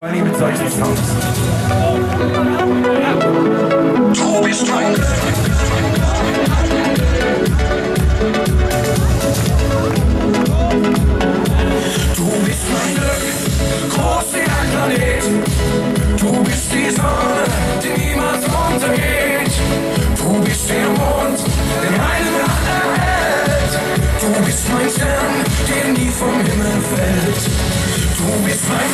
Nie mit solchen Songs. Mein Du bist mein Glück, groß wie ein Planet. Du bist die Sonne, die niemals untergeht. Du bist der Mond, der meine Nacht erhält. Du bist mein Stern, der nie vom Himmel fällt. Du bist mein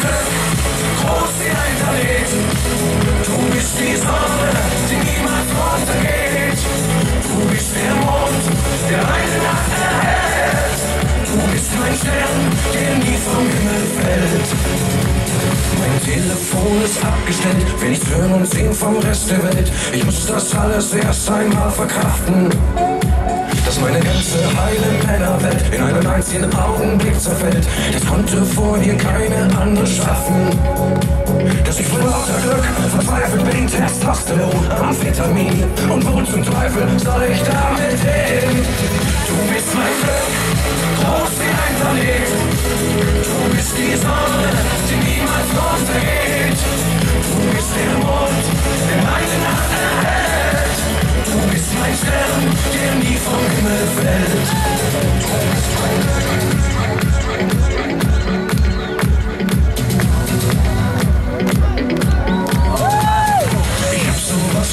Telefon ist abgestellt, will nichts hören und sehen vom Rest der Welt. Ich muss das alles erst einmal verkraften. Dass meine ganze heile Pennerwelt in einem einzigen Augenblick zerfällt. Das konnte vorher keine andere schaffen. Dass ich vor lauter Glück verzweifelt bin, Testosteron, Amphetamin. Und wo zum Teufel soll ich damit hin? Du bist mein Glück,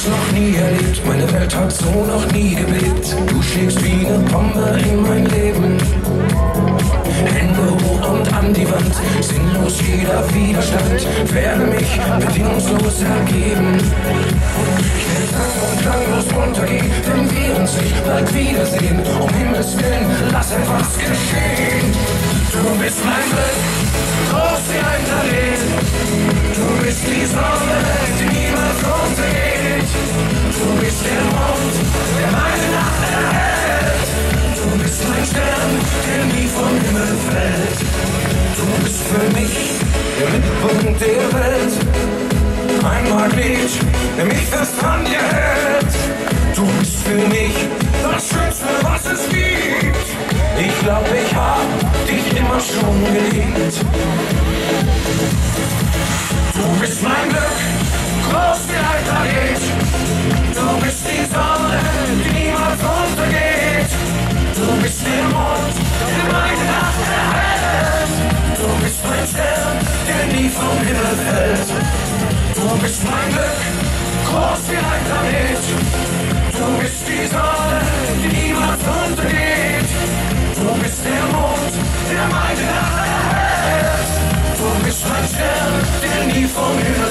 noch nie erlebt, meine Welt hat so noch nie gebebt. Du schlägst wie eine Bombe in mein Leben. Jeder Widerstand, werde mich bedingungslos ergeben. Ich will lang und klanglos untergehen, wenn wir uns nicht bald wiedersehen. Um Himmels Willen, lass etwas geschehen. Du bist mein Glück, groß wie ein Planet. Du bist die Sonne, die niemals untergeht. Du bist der Mond, der meine Nacht erhält. Du bist mein Stern, der nie vom Himmel fällt. Du bist für mich der Mittelpunkt der Welt. Ein Magnet, der mich fest an dir hält. Du bist für mich das Schönste, was es gibt. Ich glaub, ich hab dich immer schon geliebt. Du bist mein Glück, groß wie ein Planet. Du bist die Sonne, die niemals untergeht. Du bist der Mond, der meine Nacht erhält. Du bist mein Stern, der nie von mir